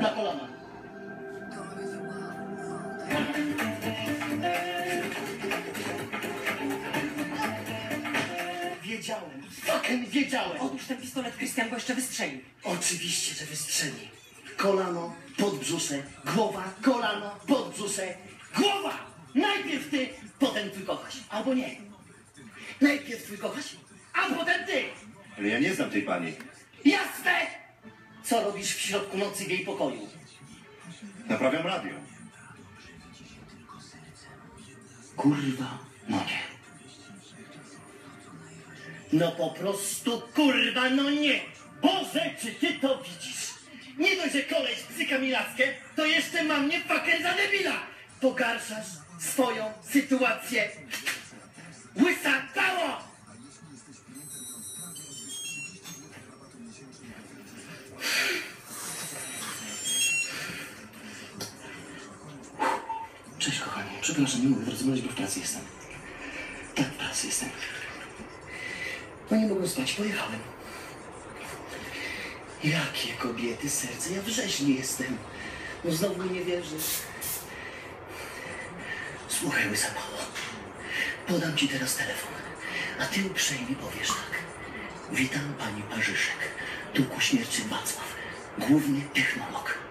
Na kolana. Wiedziałem, fucking wiedziałem. Otóż ten pistolet Krystian go jeszcze wystrzelił. Oczywiście, że wystrzeli. Kolano, podbrzusze, głowa, kolano, podbrzusze, głowa! Najpierw ty, potem twój kochasz. Albo nie. Najpierw twój kochasz, a potem ty. Ale ja nie znam tej pani. Jasne! Co robisz w środku nocy w jej pokoju? Naprawiam radio. Kurwa, no nie. No po prostu kurwa, no nie! Boże, czy ty to widzisz? Nie dość, że koleś psyka mi laskę, to jeszcze ma mnie fucking za debila! Pogarszasz swoją sytuację. Cześć kochanie, przepraszam, nie mogę rozmawiać, bo w pracy jestem. Tak, w pracy jestem. No nie mogłem spać, pojechałem. Jakie kobiety serce, ja wrześni jestem. No znowu nie wierzysz. Słuchaj, łysa mało. Podam ci teraz telefon, a ty uprzejmie powiesz tak. Witam pani Parzyszek. Tu ku śmierci Wacław, główny technolog.